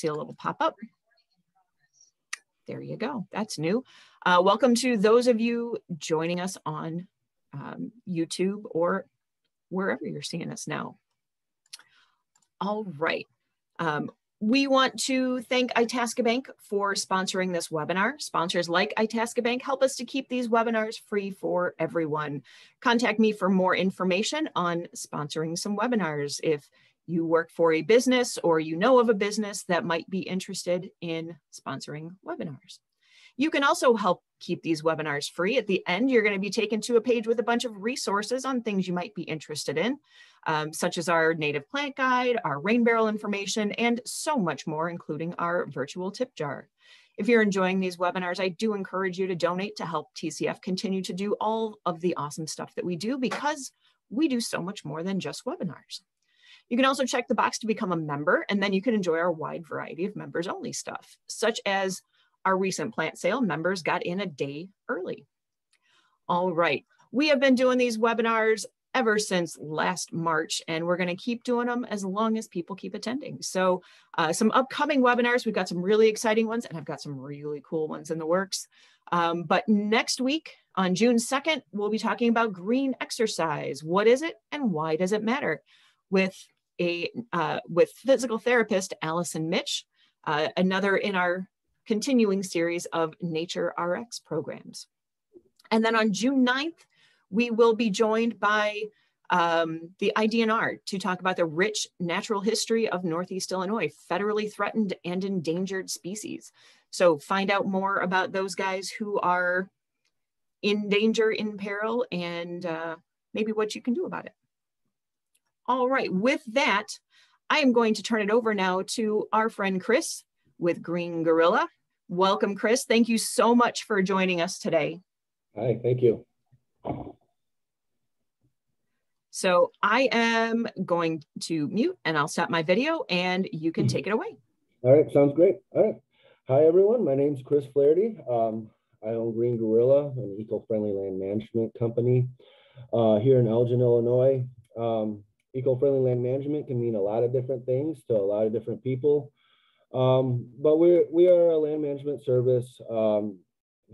see a little pop up. There you go. That's new. Uh, welcome to those of you joining us on um, YouTube or wherever you're seeing us now. All right. Um, we want to thank Itasca Bank for sponsoring this webinar. Sponsors like Itasca Bank help us to keep these webinars free for everyone. Contact me for more information on sponsoring some webinars. If you work for a business or you know of a business that might be interested in sponsoring webinars. You can also help keep these webinars free. At the end, you're going to be taken to a page with a bunch of resources on things you might be interested in, um, such as our native plant guide, our rain barrel information, and so much more, including our virtual tip jar. If you're enjoying these webinars, I do encourage you to donate to help TCF continue to do all of the awesome stuff that we do because we do so much more than just webinars. You can also check the box to become a member, and then you can enjoy our wide variety of members only stuff, such as our recent plant sale members got in a day early. All right, we have been doing these webinars ever since last March, and we're going to keep doing them as long as people keep attending. So, uh, some upcoming webinars, we've got some really exciting ones, and I've got some really cool ones in the works. Um, but next week on June 2nd, we'll be talking about green exercise. What is it and why does it matter? With a uh, with physical therapist Allison Mitch, uh, another in our continuing series of Nature RX programs. And then on June 9th, we will be joined by um, the IDNR to talk about the rich natural history of Northeast Illinois, federally threatened and endangered species. So find out more about those guys who are in danger, in peril, and uh, maybe what you can do about it. All right, with that, I am going to turn it over now to our friend Chris with Green Guerrilla. Welcome, Chris. Thank you so much for joining us today. Hi, thank you. So I am going to mute and I'll stop my video and you can take it away. All right, sounds great. All right. Hi, everyone. My name is Chris Flaherty. Um, I own Green Guerrilla, an eco-friendly land management company uh, here in Elgin, Illinois. Um, eco-friendly land management can mean a lot of different things to a lot of different people. Um, but we're, we are a land management service um,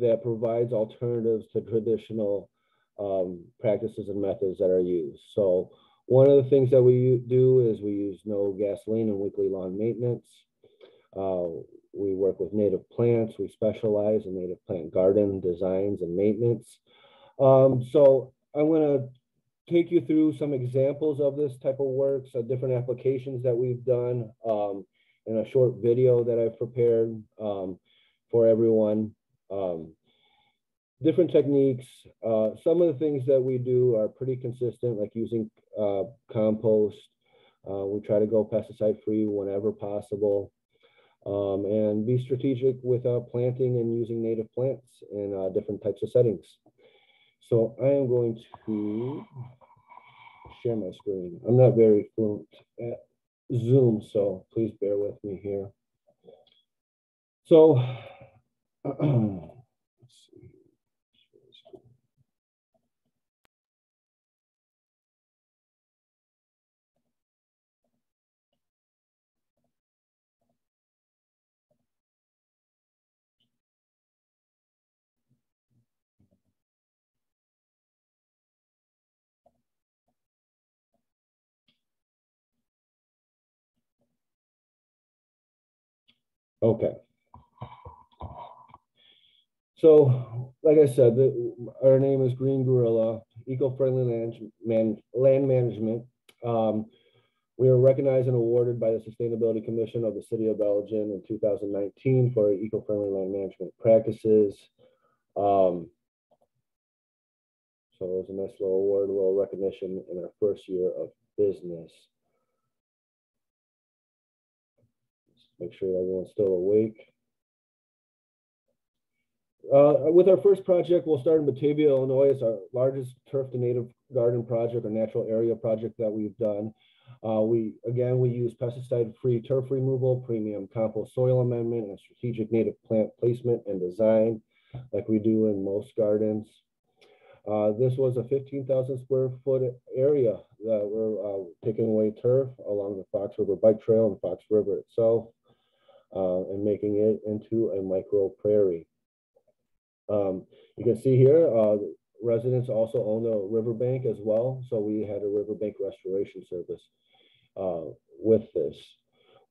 that provides alternatives to traditional um, practices and methods that are used. So one of the things that we do is we use no gasoline and weekly lawn maintenance. Uh, we work with native plants. We specialize in native plant garden designs and maintenance. Um, so I'm going to take you through some examples of this type of work, so different applications that we've done um, in a short video that I've prepared um, for everyone. Um, different techniques. Uh, some of the things that we do are pretty consistent, like using uh, compost. Uh, we try to go pesticide free whenever possible. Um, and be strategic with planting and using native plants in uh, different types of settings. So I am going to share my screen. I'm not very fluent at Zoom, so please bear with me here. So, Okay. So, like I said, the, our name is Green Guerrilla, eco-friendly land, man, land management. Um, we were recognized and awarded by the Sustainability Commission of the City of Elgin in 2019 for eco-friendly land management practices. Um, so it was a nice little award, a little recognition in our first year of business. Make sure everyone's still awake. Uh, with our first project, we'll start in Batavia, Illinois. It's our largest turf to native garden project or natural area project that we've done. Uh, we again we use pesticide-free turf removal, premium compost soil amendment, and strategic native plant placement and design, like we do in most gardens. Uh, this was a 15,000 square foot area that we're uh, taking away turf along the Fox River Bike Trail and Fox River itself. Uh, and making it into a micro prairie. Um, you can see here, uh, residents also own the riverbank as well. So we had a riverbank restoration service uh, with this.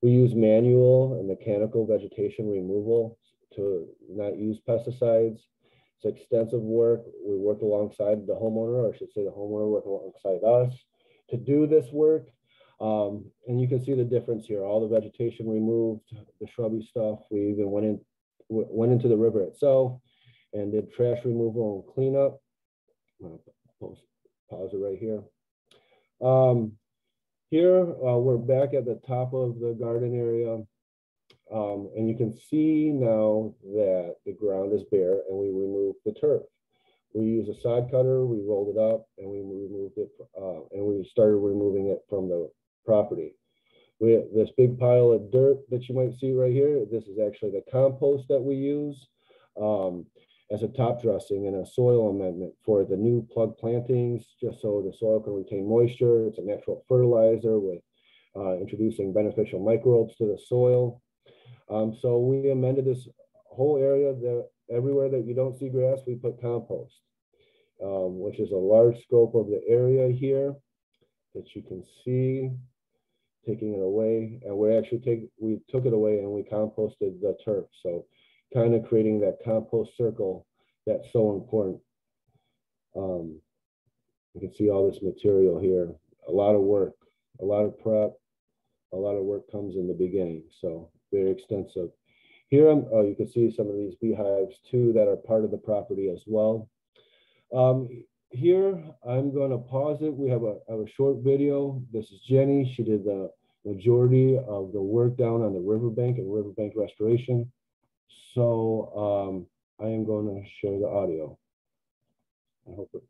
We use manual and mechanical vegetation removal to not use pesticides. It's extensive work. We work alongside the homeowner, or I should say the homeowner work alongside us to do this work. Um, and you can see the difference here. All the vegetation removed, the shrubby stuff. We even went in went into the river itself and did trash removal and cleanup. Pause, pause it right here. Um, here, uh, we're back at the top of the garden area. Um, and you can see now that the ground is bare and we removed the turf. We used a sod cutter, we rolled it up and we removed it uh, and we started removing it from the property. We have this big pile of dirt that you might see right here. This is actually the compost that we use. Um, as a top dressing and a soil amendment for the new plug plantings, just so the soil can retain moisture. It's a natural fertilizer with uh, introducing beneficial microbes to the soil. Um, so we amended this whole area that everywhere that you don't see grass, we put compost, um, which is a large scope of the area here that you can see taking it away. And we actually take, we took it away and we composted the turf. So kind of creating that compost circle that's so important. Um, you can see all this material here, a lot of work, a lot of prep, a lot of work comes in the beginning. So very extensive. Here, I'm, oh, you can see some of these beehives too that are part of the property as well. Um, here, I'm going to pause it. We have a, have a short video. This is Jenny. She did the majority of the work down on the riverbank and riverbank restoration. So um, I am going to share the audio. I hope it,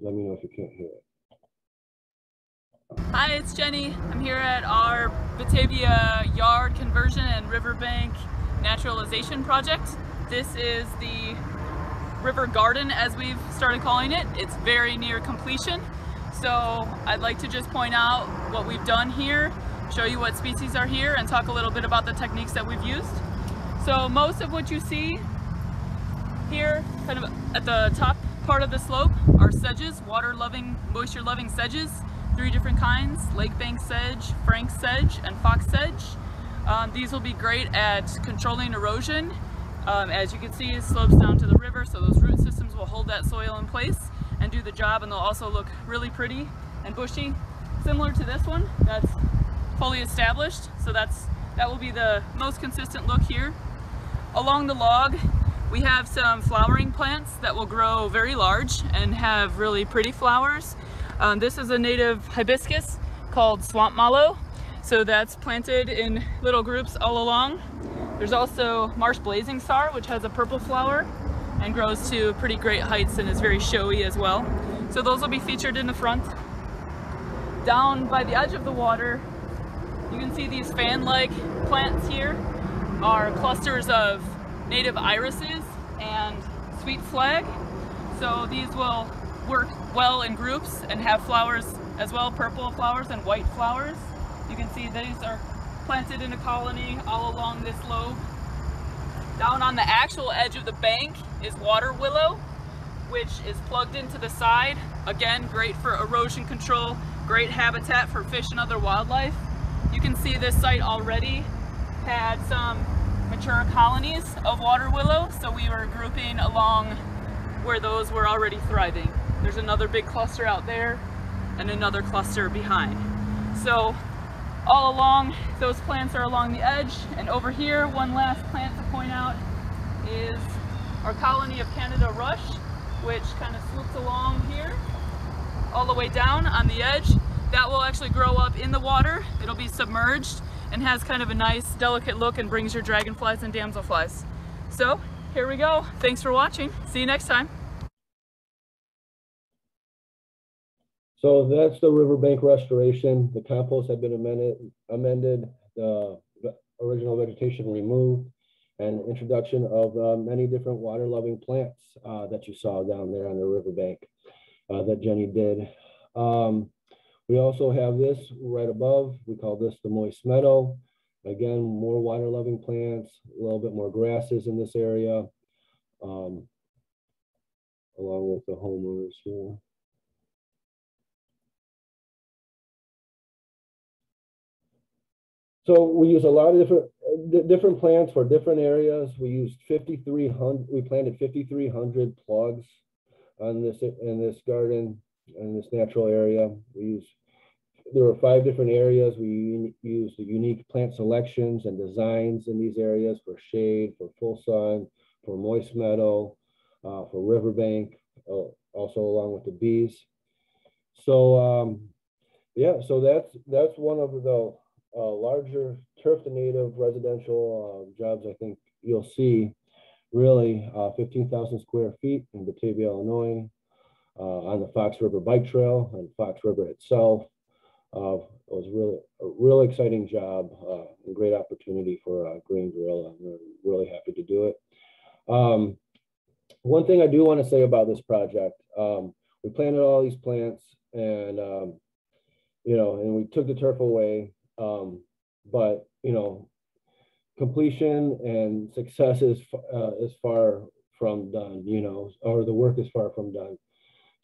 let me know if you can't hear it. Hi, it's Jenny. I'm here at our Batavia Yard Conversion and Riverbank Naturalization Project. This is the River Garden as we've started calling it. It's very near completion. So I'd like to just point out what we've done here, show you what species are here, and talk a little bit about the techniques that we've used. So most of what you see here, kind of at the top part of the slope, are sedges, water-loving, moisture-loving sedges, three different kinds, lake bank sedge, frank sedge, and fox sedge. Um, these will be great at controlling erosion. Um, as you can see, it slopes down to the river, so those root systems will hold that soil in place and do the job, and they'll also look really pretty and bushy. Similar to this one, that's fully established, so that's that will be the most consistent look here. Along the log, we have some flowering plants that will grow very large and have really pretty flowers. Um, this is a native hibiscus called swamp mallow. So that's planted in little groups all along. There's also marsh blazing star, which has a purple flower and grows to pretty great heights and is very showy as well. So those will be featured in the front. Down by the edge of the water, you can see these fan-like plants here are clusters of native irises and sweet flag. So these will work well in groups and have flowers as well, purple flowers and white flowers. You can see these are planted in a colony all along this lobe. Down on the actual edge of the bank is water willow, which is plugged into the side. Again, great for erosion control, great habitat for fish and other wildlife. You can see this site already had some mature colonies of water willow, so we were grouping along where those were already thriving. There's another big cluster out there and another cluster behind. So all along, those plants are along the edge, and over here, one last plant to point out is our colony of Canada Rush, which kind of swoops along here, all the way down on the edge. That will actually grow up in the water. It'll be submerged, and has kind of a nice delicate look and brings your dragonflies and damselflies. So here we go. Thanks for watching. See you next time. So that's the riverbank restoration. The compost had been amended, amended the, original vegetation removed, and introduction of uh, many different water-loving plants uh, that you saw down there on the riverbank uh, that Jenny did. Um, we also have this right above. We call this the moist meadow. again, more water loving plants, a little bit more grasses in this area. Um, along with the homeowners here. So we use a lot of different different plants for different areas. We used 5,300. We planted 5,300 plugs on this in this garden in this natural area. We use there were five different areas. We the unique plant selections and designs in these areas for shade, for full sun, for moist meadow, uh, for riverbank, uh, also along with the bees. So um, yeah, so that's that's one of the uh, larger turf to native residential uh, jobs I think you'll see really uh, 15,000 square feet in Batavia, Illinois, uh, on the Fox River Bike Trail and Fox River itself. Uh, it was really a really exciting job, uh, a great opportunity for Green Guerrilla. We're really happy to do it. Um, one thing I do want to say about this project, um, we planted all these plants and, um, you know, and we took the turf away um, but you know, completion and success is uh, is far from done. You know, or the work is far from done.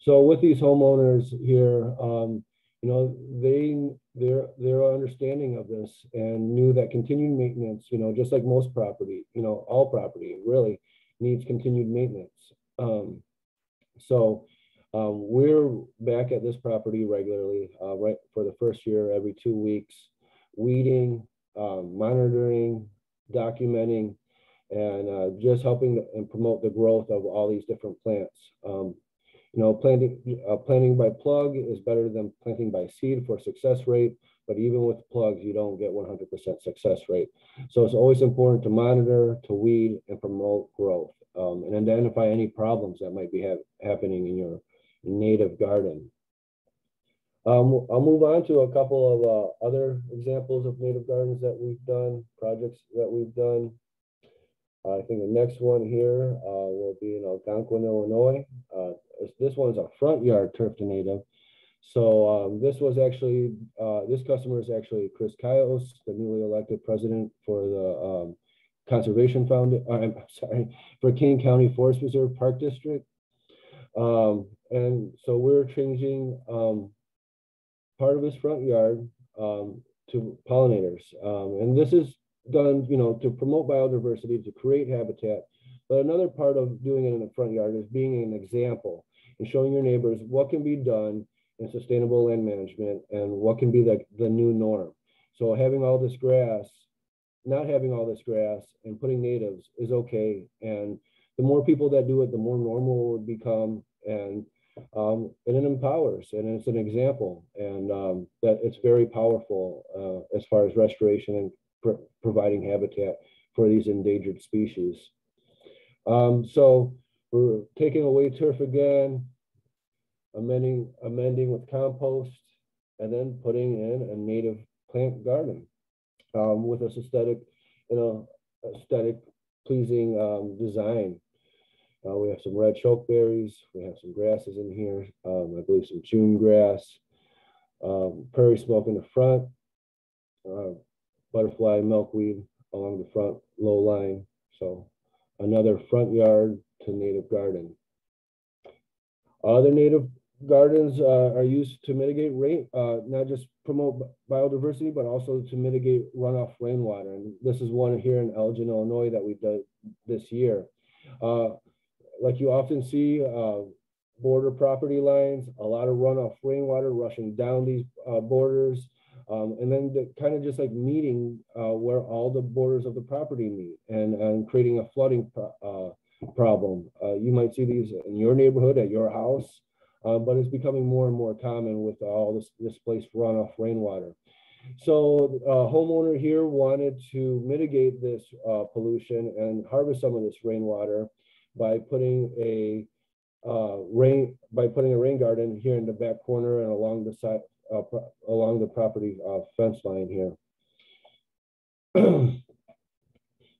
So with these homeowners here, um, you know, they they're they're understanding of this and knew that continued maintenance, you know, just like most property, you know, all property really needs continued maintenance. Um, so um, we're back at this property regularly, uh, right for the first year, every two weeks weeding, um, monitoring, documenting, and uh, just helping and promote the growth of all these different plants. Um, you know, planting, uh, planting by plug is better than planting by seed for success rate, but even with plugs, you don't get 100% success rate. So it's always important to monitor, to weed, and promote growth, um, and identify any problems that might be ha happening in your native garden. Um, I'll move on to a couple of uh, other examples of native gardens that we've done, projects that we've done. I think the next one here uh, will be in Algonquin, Illinois. Uh, this one's a front yard turf to native. So um, this was actually, uh, this customer is actually Chris Kious, the newly elected president for the um, Conservation Foundation, uh, I'm sorry, for Kane County Forest Reserve Park District. Um, and so we're changing um, part of his front yard um, to pollinators. Um, and this is done, you know, to promote biodiversity, to create habitat. But another part of doing it in the front yard is being an example and showing your neighbors what can be done in sustainable land management and what can be the, the new norm. So having all this grass, not having all this grass and putting natives is okay. And the more people that do it, the more normal it would become. And um, and it empowers and it's an example and um, that it's very powerful uh, as far as restoration and pr providing habitat for these endangered species. Um, so we're taking away turf again, amending, amending with compost, and then putting in a native plant garden um, with this aesthetic, you know, aesthetic pleasing um, design. Uh, we have some red chokeberries. We have some grasses in here. Um, I believe some June grass, um, prairie smoke in the front, uh, butterfly milkweed along the front low line. So another front yard to native garden. Other native gardens uh, are used to mitigate rain, uh, not just promote biodiversity, but also to mitigate runoff rainwater. And this is one here in Elgin, Illinois that we did this year. Uh, like you often see uh, border property lines, a lot of runoff rainwater rushing down these uh, borders. Um, and then the, kind of just like meeting uh, where all the borders of the property meet and, and creating a flooding pro uh, problem. Uh, you might see these in your neighborhood, at your house, uh, but it's becoming more and more common with all this displaced runoff rainwater. So a homeowner here wanted to mitigate this pollution and harvest some of this rainwater by putting a uh, rain by putting a rain garden here in the back corner and along the side uh, along the property uh, fence line here.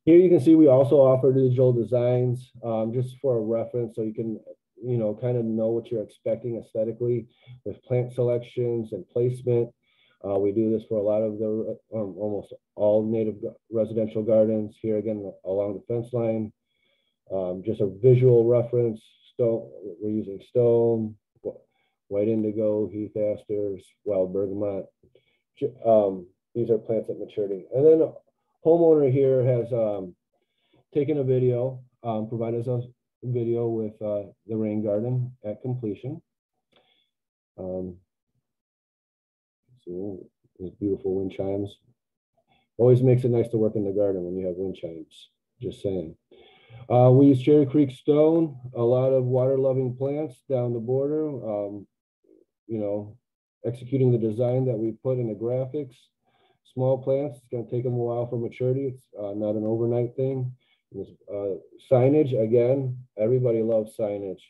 here you can see we also offer digital designs um, just for a reference so you can you know kind of know what you're expecting aesthetically with plant selections and placement. Uh, we do this for a lot of the, um, almost all native residential gardens here again along the fence line. Um, just a visual reference, stone, we're using stone, white indigo, heath asters, wild bergamot. Um, these are plants at maturity. And then homeowner here has um, taken a video, um, provided us a video with uh, the rain garden at completion. Um, so these beautiful wind chimes. Always makes it nice to work in the garden when you have wind chimes, just saying. Uh, we use Cherry Creek stone, a lot of water loving plants down the border. Um, you know, executing the design that we put in the graphics. Small plants, it's gonna take them a while for maturity. It's uh, not an overnight thing. Uh, signage, again, everybody loves signage.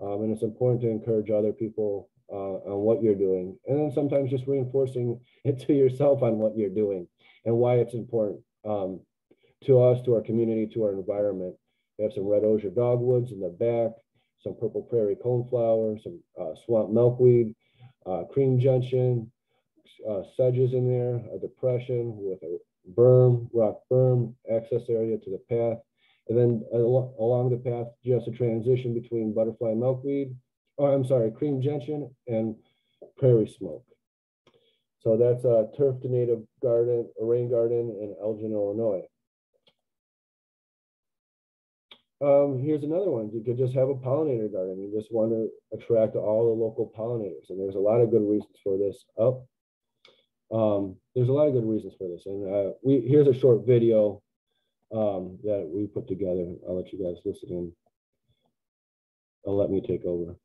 Um, and it's important to encourage other people uh, on what you're doing. And then sometimes just reinforcing it to yourself on what you're doing and why it's important um, to us, to our community, to our environment. We have some red osier dogwoods in the back, some purple prairie coneflower, some uh, swamp milkweed, uh, cream gentian, uh, sedges in there, a depression with a berm, rock berm, access area to the path. And then al along the path, just a transition between butterfly milkweed, oh, I'm sorry, cream gentian and prairie smoke. So that's a turf to native garden, a rain garden in Elgin, Illinois. Um, here's another one. You could just have a pollinator garden. You just want to attract all the local pollinators. And there's a lot of good reasons for this. Oh, um, there's a lot of good reasons for this. And uh, we here's a short video um, that we put together. I'll let you guys listen in. I'll let me take over.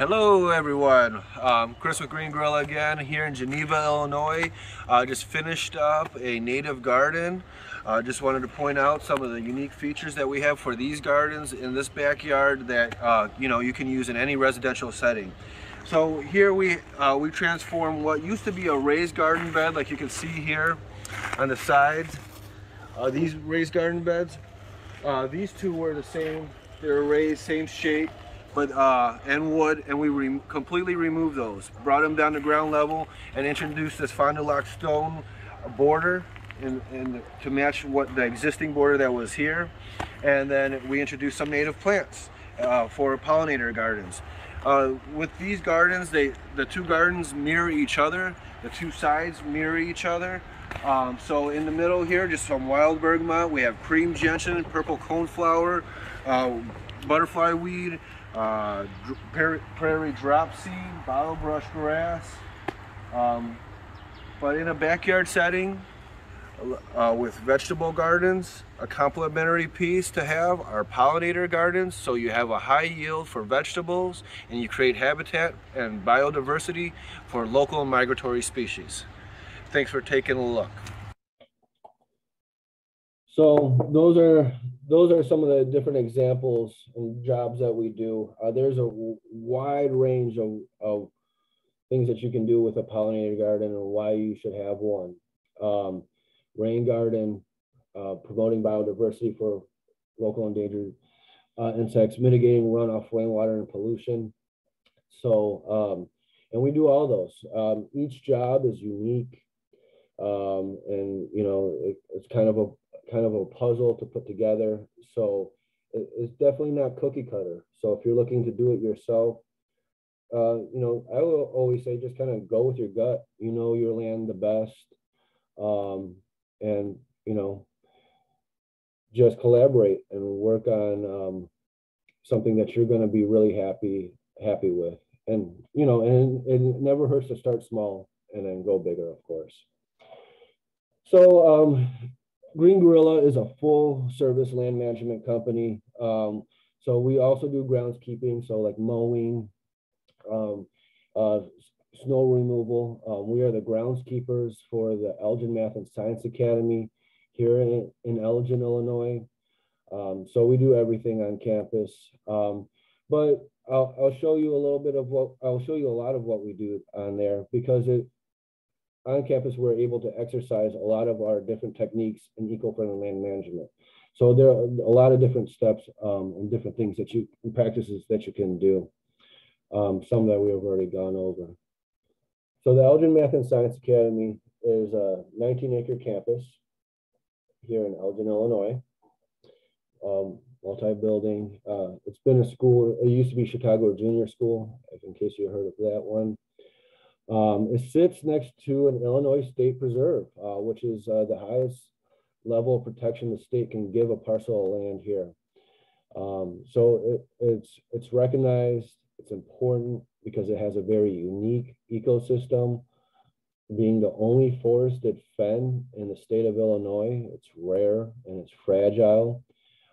Hello everyone, um, Chris with Green Guerrilla again here in Geneva, Illinois. I uh, just finished up a native garden. I uh, just wanted to point out some of the unique features that we have for these gardens in this backyard that uh, you know you can use in any residential setting. So here we uh, we transform what used to be a raised garden bed like you can see here on the sides. Uh, these raised garden beds, uh, these two were the same, they were raised, same shape but uh, and wood, and we re completely removed those. Brought them down to ground level and introduced this Fond du Lac stone border in, in, to match what the existing border that was here. And then we introduced some native plants uh, for pollinator gardens. Uh, with these gardens, they the two gardens mirror each other. The two sides mirror each other. Um, so in the middle here, just some wild bergamot. We have cream gentian, purple coneflower, uh, butterfly weed, uh, prairie, prairie dropseed, bottle brush grass. Um, but in a backyard setting uh, with vegetable gardens, a complementary piece to have are pollinator gardens. So you have a high yield for vegetables and you create habitat and biodiversity for local migratory species. Thanks for taking a look. So those are those are some of the different examples and jobs that we do. Uh, there's a wide range of, of things that you can do with a pollinator garden and why you should have one. Um, rain garden, uh, promoting biodiversity for local endangered uh, insects, mitigating runoff rainwater and pollution. So, um, and we do all those. Um, each job is unique. Um, and, you know, it, it's kind of a kind of a puzzle to put together. So it's definitely not cookie cutter. So if you're looking to do it yourself, uh, you know, I will always say just kind of go with your gut. You know your land the best, um, and you know, just collaborate and work on um, something that you're going to be really happy happy with. And you know, and it never hurts to start small and then go bigger, of course. So um, Green Guerrilla is a full service land management company. Um, so we also do groundskeeping, so like mowing, um, uh, snow removal. Um, we are the groundskeepers for the Elgin Math and Science Academy here in, in Elgin, Illinois. Um, so we do everything on campus. Um, but I'll, I'll show you a little bit of what, I'll show you a lot of what we do on there because it, on campus, we're able to exercise a lot of our different techniques in eco-friendly land management. So there are a lot of different steps um, and different things that you practices that you can do. um, some that we have already gone over. So the Elgin Math and Science Academy is a 19 acre campus here in Elgin, Illinois. Um, multi-building. Uh, it's been a school, it used to be Chicago Junior School, in case you heard of that one. Um, it sits next to an Illinois State Preserve, uh, which is uh, the highest level of protection the state can give a parcel of land here. Um, so it, it's it's recognized, it's important because it has a very unique ecosystem. Being the only forested fen in the state of Illinois, it's rare and it's fragile.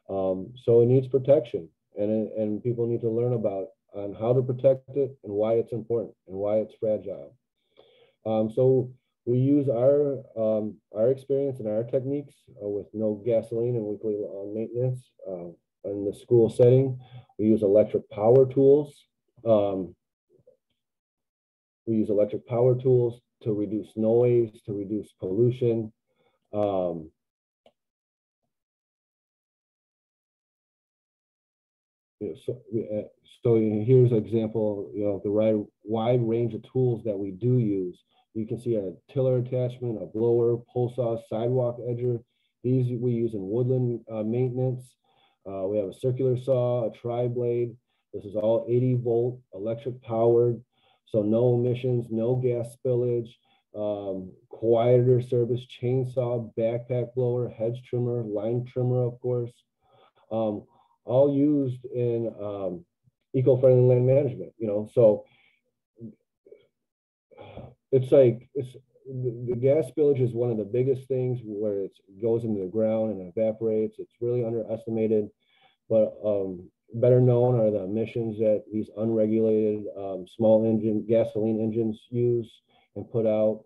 Um, so it needs protection and, and people need to learn about on how to protect it and why it's important and why it's fragile. Um, so we use our um, our experience and our techniques uh, with no gasoline and weekly uh, maintenance uh, in the school setting. We use electric power tools. Um, we use electric power tools to reduce noise, to reduce pollution. Um, so, uh, so here's an example, you know, the right, wide range of tools that we do use. You can see a tiller attachment, a blower, pole saw, sidewalk edger. These we use in woodland uh, maintenance. Uh, we have a circular saw, a tri-blade. This is all 80 volt electric powered. So no emissions, no gas spillage, um, quieter service, chainsaw, backpack blower, hedge trimmer, line trimmer, of course. Um, all used in um, eco-friendly land management, you know, so it's like, it's, the, gas spillage is one of the biggest things where it goes into the ground and evaporates. It's really underestimated, but um, better known are the emissions that these unregulated um, small engine gasoline engines use and put out.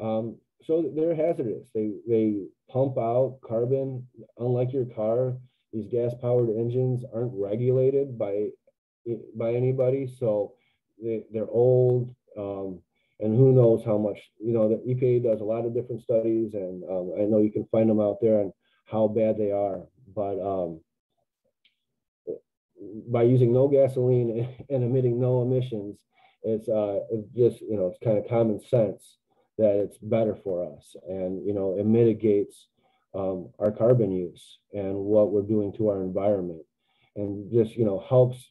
Um, so they're hazardous. They they pump out carbon. Unlike your car, these gas powered engines aren't regulated by by anybody so they, they're old um, and who knows how much you know the epa does a lot of different studies and um, i know you can find them out there and how bad they are but um, by using no gasoline and emitting no emissions it's uh just you know it's kind of common sense that it's better for us and you know it mitigates um, our carbon use and what we're doing to our environment and just you know helps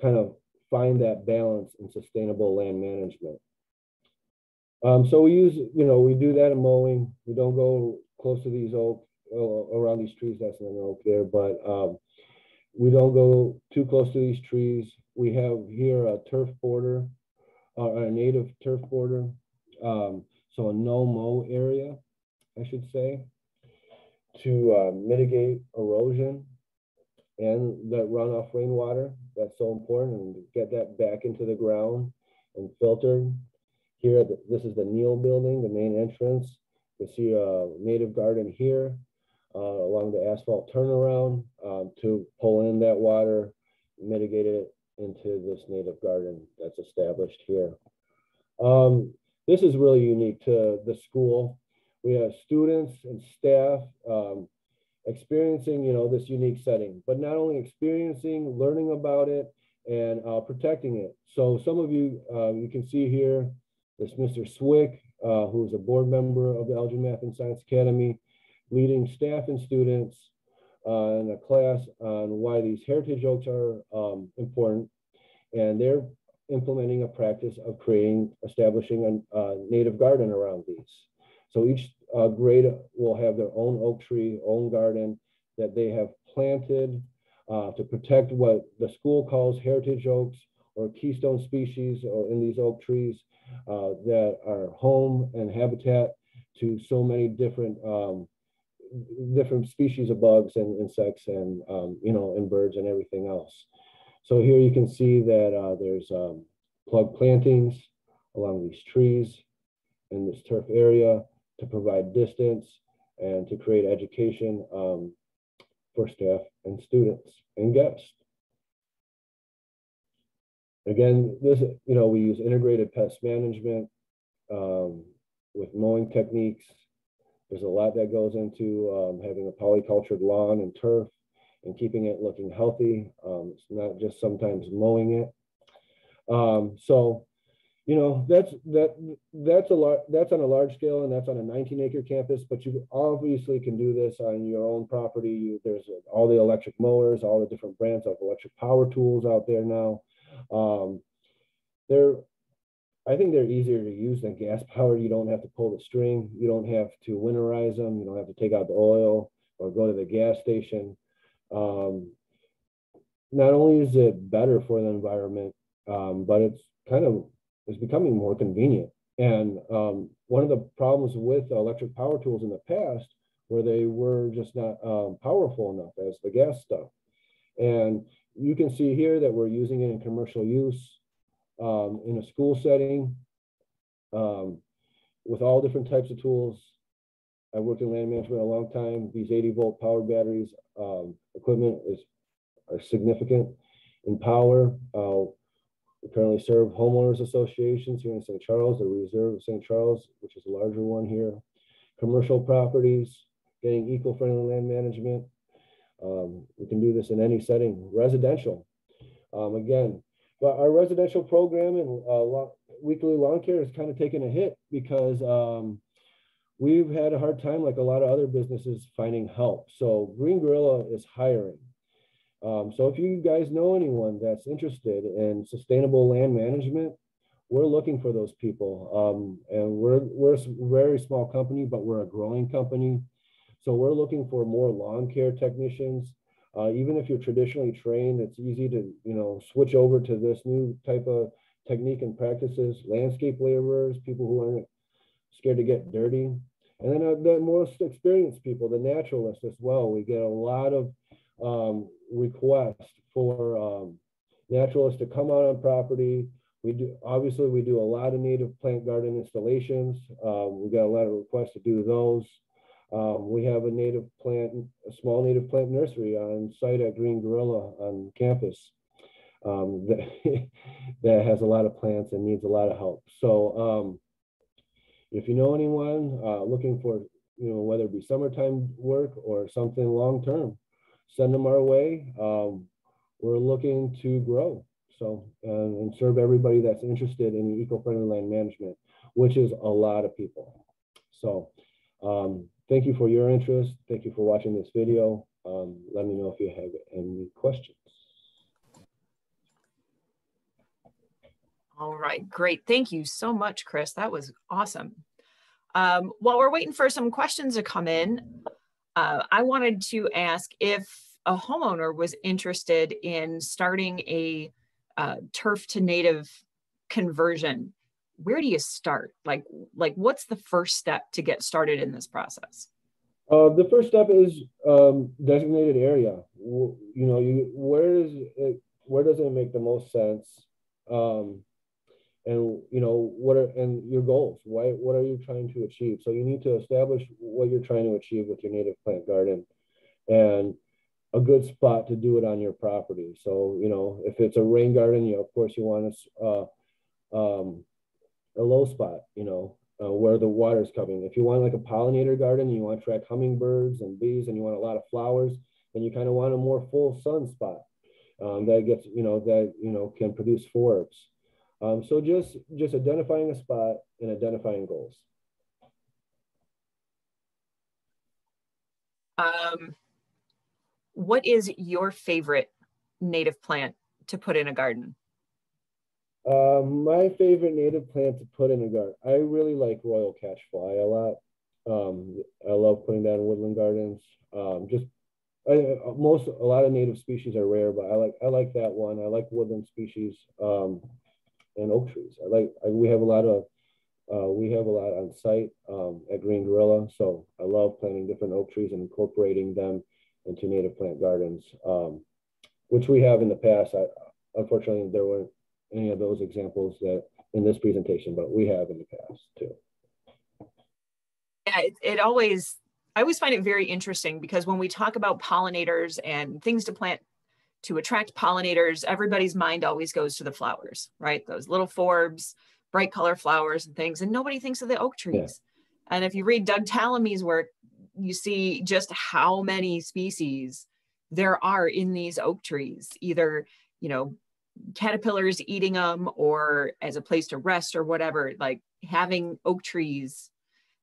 kind of find that balance in sustainable land management. Um, so we use you know we do that in mowing. We don't go close to these oak uh, around these trees that's an oak there but um, we don't go too close to these trees we have here a turf border uh, a native turf border um, so a no mow area i should say to uh, mitigate erosion and that runoff rainwater. That's so important and get that back into the ground and filtered. Here, this is the Neal building, the main entrance. You see a native garden here uh, along the asphalt turnaround um, to pull in that water, mitigate it into this native garden that's established here. Um, this is really unique to the school we have students and staff um, experiencing, you know, this unique setting, but not only experiencing, learning about it, and uh, protecting it. So some of you, uh, you can see here, this Mr. Swick, uh, who is a board member of the Elgin Math and Science Academy, leading staff and students uh, in a class on why these heritage oaks are um, important. And they're implementing a practice of creating, establishing a, a native garden around these. So each uh, grade will have their own oak tree, own garden that they have planted uh, to protect what the school calls heritage oaks or keystone species or in these oak trees uh, that are home and habitat to so many different um, different species of bugs and insects and um, you know and birds and everything else. So here you can see that uh, there's um, plug plantings along these trees in this turf area to provide distance and to create education um, for staff and students and guests. Again, this, you know, we use integrated pest management um, with mowing techniques. There's a lot that goes into um, having a polycultured lawn and turf and keeping it looking healthy. Um, it's not just sometimes mowing it. Um, so, you know, that's that that's a lot that's on a large scale and that's on a 19 acre campus, but you obviously can do this on your own property. You, there's all the electric mowers, all the different brands of electric power tools out there now. Um, they're I think they're easier to use than gas powered. You don't have to pull the string. You don't have to winterize them. You don't have to take out the oil or go to the gas station. Um, not only is it better for the environment, um, but it's kind of it's becoming more convenient. And um, one of the problems with electric power tools in the past where they were just not um, powerful enough as the gas stuff. And you can see here that we're using it in commercial use um, in a school setting um, with all different types of tools. I worked in land management a long time. These 80 volt power batteries um, equipment is are significant in power. Uh, we currently serve homeowners associations here in St. Charles, the Reserve of St. Charles, which is a larger one here. Commercial properties, getting eco-friendly land management. Um, we can do this in any setting. Residential, um, again, but our residential program and uh, weekly lawn care is kind of taking a hit because um, we've had a hard time, like a lot of other businesses, finding help. So Green Guerrilla is hiring. Um, so if you guys know anyone that's interested in sustainable land management, we're looking for those people. Um, and we're, we're a very small company, but we're a growing company. So we're looking for more lawn care technicians, uh, even if you're traditionally trained, it's easy to you know switch over to this new type of technique and practices. Landscape laborers, people who aren't scared to get dirty, and then uh, the most experienced people, the naturalists as well. We get a lot of um, requests for um, naturalists to come out on property. We do obviously we do a lot of native plant garden installations. Um, we got a lot of requests to do those. Um, we have a native plant, a small native plant nursery on site at Green Guerrilla on campus um, that, that has a lot of plants and needs a lot of help. So um, if you know anyone uh, looking for, you know, whether it be summertime work or something long-term, send them our way. Um, we're looking to grow. So, and, and serve everybody that's interested in eco-friendly land management, which is a lot of people. So, um, Thank you for your interest. Thank you for watching this video. Um, let me know if you have any questions. All right, great. Thank you so much, Chris. That was awesome. Um, while we're waiting for some questions to come in, uh, I wanted to ask if a homeowner was interested in starting a uh, turf to native conversion where do you start? Like, like what's the first step to get started in this process? Uh, the first step is um, designated area. You know, you where is it? Where does it make the most sense? Um, and you know what are and your goals? Why? What are you trying to achieve? So you need to establish what you're trying to achieve with your native plant garden, and a good spot to do it on your property. So you know, if it's a rain garden, you know, of course you want to uh, um, a low spot, you know, uh, where the water is coming. If you want like a pollinator garden, you want to attract hummingbirds and bees, and you want a lot of flowers, then you kind of want a more full sun spot um, that gets, you know, that you know can produce forbs. Um, so just just identifying a spot and identifying goals. Um, what is your favorite native plant to put in a garden? Uh, my favorite native plant to put in a garden. I really like royal catchfly a lot. Um, I love putting that in woodland gardens. Um, just I, most a lot of native species are rare, but I like I like that one. I like woodland species um, and oak trees. I like I, we have a lot of uh, we have a lot on site um, at Green Guerrilla, so I love planting different oak trees and incorporating them into native plant gardens, um, which we have in the past. I, unfortunately, there weren't any of those examples that in this presentation, but we have in the past too. Yeah, it, it always, I always find it very interesting because when we talk about pollinators and things to plant to attract pollinators, everybody's mind always goes to the flowers, right? Those little forbs, bright color flowers and things, and nobody thinks of the oak trees. Yeah. And if you read Doug Tallamy's work, you see just how many species there are in these oak trees, either, you know, caterpillars eating them or as a place to rest or whatever like having oak trees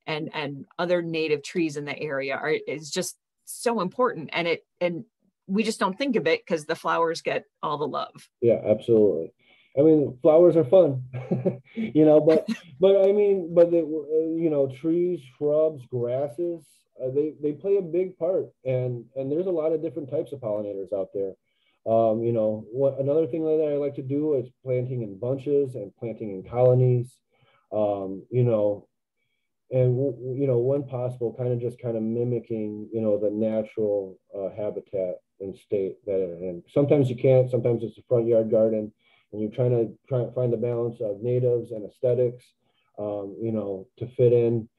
and and other native trees in the area are is just so important. And it and we just don't think of it because the flowers get all the love. Yeah absolutely. I mean flowers are fun you know but but i mean but they, you know trees shrubs grasses uh, they they play a big part. And and there's a lot of different types of pollinators out there um, you know what another thing that i like to do is planting in bunches and planting in colonies. Um, you know and you know when possible kind of just kind of mimicking you know the natural uh, habitat and state that and sometimes you can't sometimes it's a front yard garden and you're trying to try and find the balance of natives and aesthetics um, you know to fit in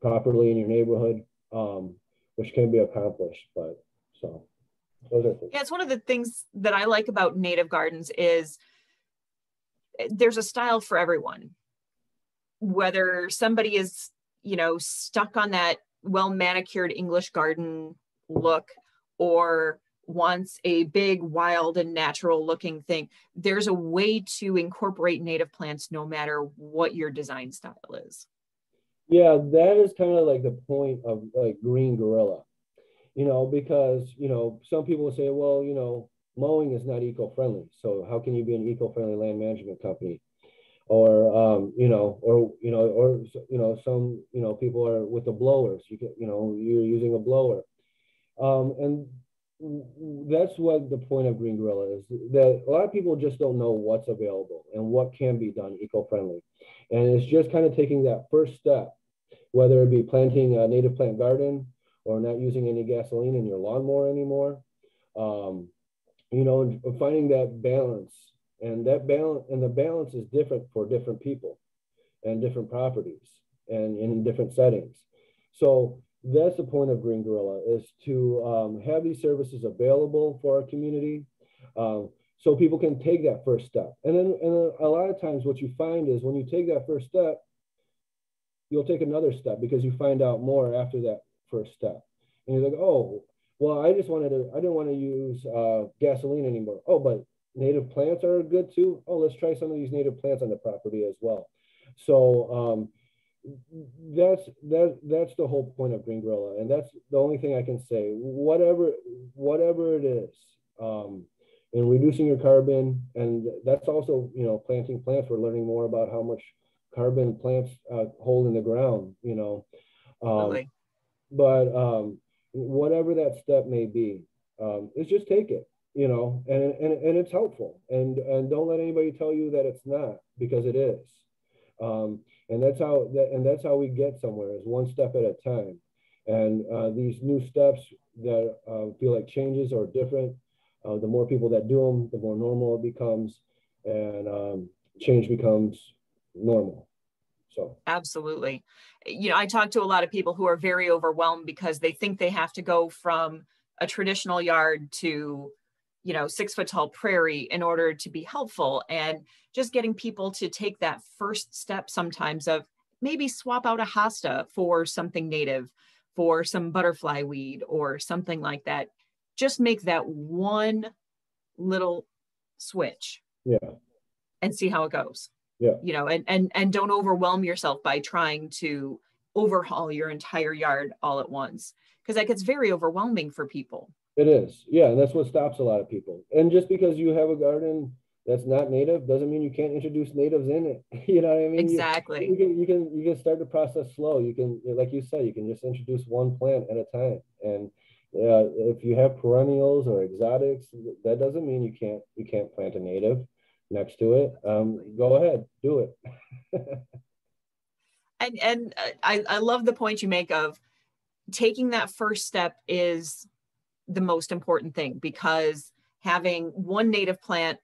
properly in your neighborhood um, which can be accomplished but so yeah it's one of the things that i like about native gardens is eh, there's a style for everyone. Whether somebody is you know, stuck on that well manicured English garden look or wants a big, wild, and natural looking thing, there's a way to incorporate native plants no matter what your design style is. Yeah, that is kind of like the point of like Green Guerrilla, you know, because, you know, some people say, well, you know, mowing is not eco friendly. So how can you be an eco friendly land management company? or um, you know, or you know, or you know, some you know people are with the blowers. You can, you know, you're using a blower, um, and that's what the point of Green Guerrilla is. That a lot of people just don't know what's available and what can be done eco-friendly, and it's just kind of taking that first step, whether it be planting a native plant garden or not using any gasoline in your lawnmower anymore. Um, you know, finding that balance and that balance and the balance is different for different people and different properties and in different settings so that's the point of green guerrilla is to um, have these services available for our community um, so people can take that first step and then and a lot of times what you find is when you take that first step you'll take another step because you find out more after that first step and you're like oh well i just wanted to i didn't want to use uh, gasoline anymore oh but native plants are good too. Oh, let's try some of these native plants on the property as well. So um, that's that that's the whole point of Green Guerrilla, and that's the only thing I can say. Whatever whatever it is, um, in reducing your carbon, and that's also you know planting plants. We're learning more about how much carbon plants uh, hold in the ground. You know, um, really? But um, whatever that step may be, um, is just take it you know, and, and, and it's helpful. And, and don't let anybody tell you that it's not, because it is. Um, and that's how that, and that's how we get somewhere is one step at a time. And uh, these new steps that uh, feel like changes or different, uh, the more people that do them, the more normal it becomes, and um, change becomes normal. So. Absolutely, you know, I talk to a lot of people who are very overwhelmed because they think they have to go from a traditional yard to you know six foot tall prairie in order to be helpful. And just getting people to take that first step sometimes of maybe swap out a hosta for something native for some butterfly weed or something like that. Just make that one little switch. Yeah. And see how it goes yeah you know and and and don't overwhelm yourself by trying to overhaul your entire yard all at once because that gets very overwhelming for people it is. Yeah. And that's what stops a lot of people. And just because you have a garden that's not native doesn't mean you can't introduce natives in it. you know what I mean? Exactly. You, you, can you can you can start the process slow. You can like you said, you can just introduce one plant at a time. And uh, if you have perennials or exotics, that doesn't mean you can't you can't plant a native next to it. Um, go ahead, do it. and and uh, I, I love the point you make of taking that first step is the most important thing because having one native plant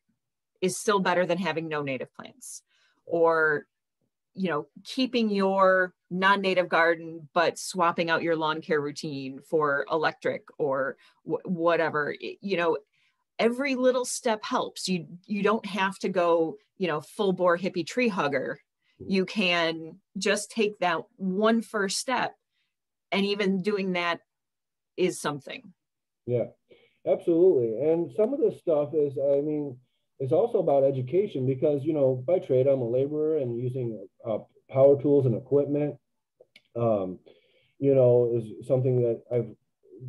is still better than having no native plants or you know keeping your non-native garden but swapping out your lawn care routine for electric or whatever you know every little step helps you you don't have to go you know full bore hippie tree hugger you can just take that one first step and even doing that is something yeah, absolutely. And some of this stuff is, I mean, it's also about education because, you know, by trade, I'm a laborer and using uh, power tools and equipment, um, you know, is something that I've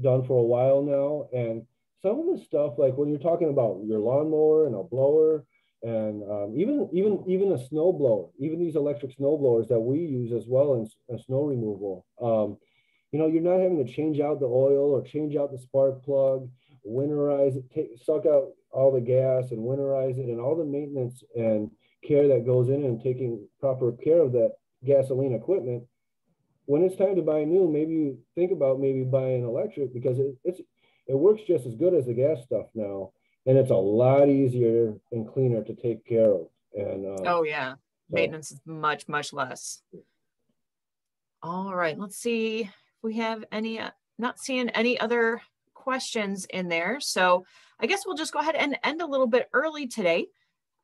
done for a while now. And some of the stuff, like when you're talking about your lawnmower and a blower, and um, even even even a snow blower, even these electric snow blowers that we use as well in, in snow removal. Um, you know, you're not having to change out the oil or change out the spark plug, winterize it, take, suck out all the gas and winterize it, and all the maintenance and care that goes in and taking proper care of that gasoline equipment. When it's time to buy new, maybe you think about maybe buying electric because it, it's it works just as good as the gas stuff now and it's a lot easier and cleaner to take care of. And uh, oh yeah, maintenance is much much less. All right, let's see if we have any. Uh, not seeing any other questions in there, so I guess we'll just go ahead and end a little bit early today.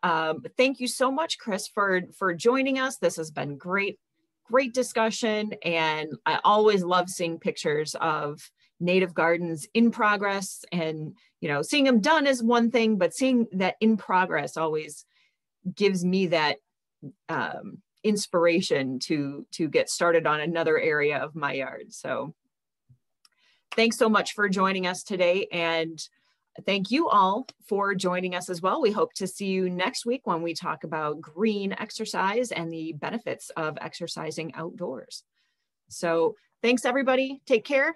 Um, thank you so much, Chris, for for joining us. This has been great, great discussion, and I always love seeing pictures of native gardens in progress and you know seeing them done is one thing but seeing that in progress always gives me that um, inspiration to to get started on another area of my yard. So thanks so much for joining us today and thank you all for joining us as well. We hope to see you next week when we talk about green exercise and the benefits of exercising outdoors. So thanks everybody. Take care